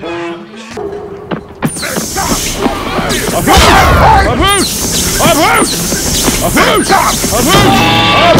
Abhoot! Abhoot! Abhoot! Abhoot! Abhoot!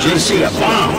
Just see a bomb.